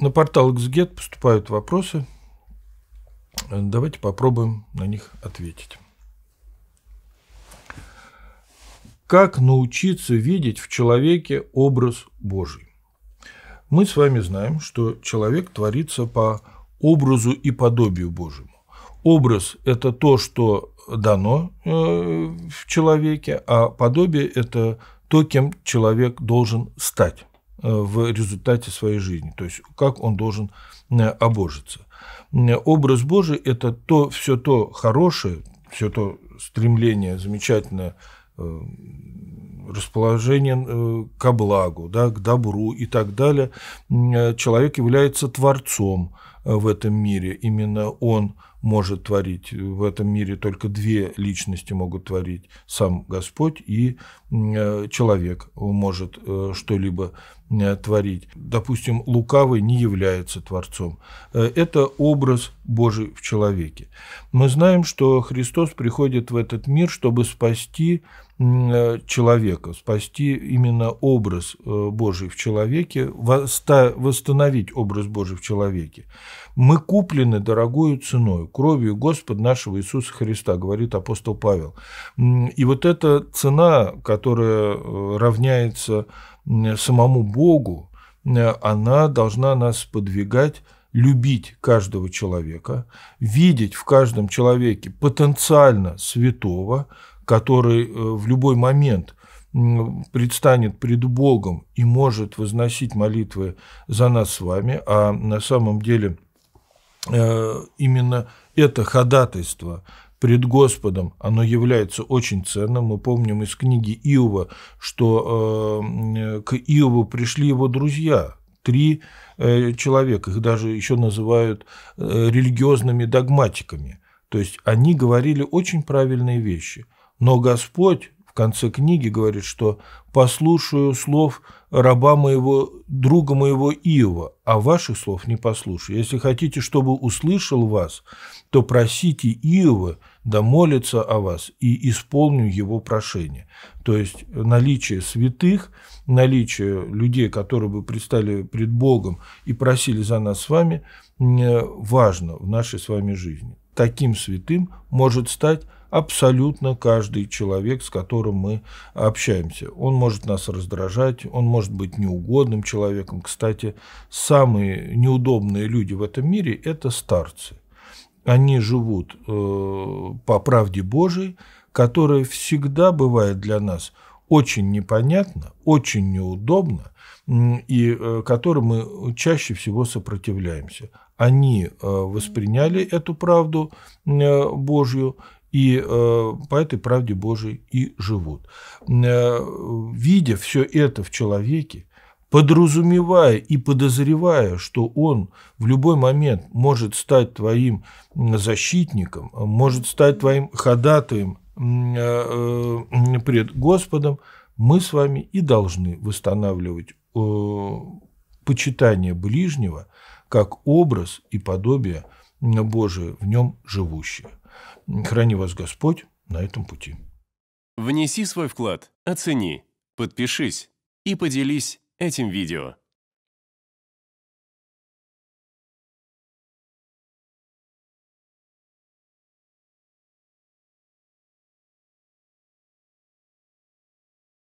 На портал XGET поступают вопросы. Давайте попробуем на них ответить. Как научиться видеть в человеке образ Божий? Мы с вами знаем, что человек творится по образу и подобию Божьему. Образ – это то, что дано э, в человеке, а подобие – это то, кем человек должен стать в результате своей жизни, то есть как он должен э, обожиться. Образ Божий – это то, все то хорошее, все то стремление замечательное, расположение к благу, да, к добру и так далее. Человек является творцом в этом мире. Именно он может творить. В этом мире только две личности могут творить. Сам Господь и э, человек может э, что-либо э, творить. Допустим, лукавый не является Творцом. Это образ Божий в человеке. Мы знаем, что Христос приходит в этот мир, чтобы спасти человека, спасти именно образ Божий в человеке, восстановить образ Божий в человеке. Мы куплены дорогою ценой, кровью Господа нашего Иисуса Христа, говорит апостол Павел. И вот эта цена, которая э, равняется самому Богу, э, она должна нас подвигать любить каждого человека, видеть в каждом человеке потенциально святого, который э, в любой момент предстанет пред Богом и может возносить молитвы за нас с вами, а на самом деле – Э, именно это ходатайство пред Господом, оно является очень ценным. Мы помним из книги Иова, что э, к Иову пришли его друзья, три человека, их даже еще называют религиозными догматиками. То есть они говорили очень правильные вещи. Но Господь в конце книги говорит, что «послушаю слов раба моего, друга моего Иова, а ваших слов не послушаю. Если хотите, чтобы услышал вас, то просите Иова, да молится о вас, и исполню его прошение». То есть наличие святых, наличие людей, которые бы предстали пред Богом и просили за нас с вами, важно в нашей с вами жизни. Таким святым может стать абсолютно каждый человек, с которым мы общаемся. Он может нас раздражать, он может быть неугодным человеком. Кстати, самые неудобные люди в этом мире – это старцы. Они живут э, по правде Божией, которая всегда бывает для нас очень непонятна, очень неудобна, и э, которым мы чаще всего сопротивляемся. Они э, восприняли эту правду Божью и э, по этой правде Божией и живут. Э, видя все это в человеке, подразумевая и подозревая, что он в любой момент может стать твоим защитником, может стать твоим ходатаем э, пред Господом, мы с вами и должны восстанавливать почитание ближнего как образ и подобие Божие в нем живущее. Храни вас Господь на этом пути. Внеси свой вклад, оцени, подпишись и поделись этим видео.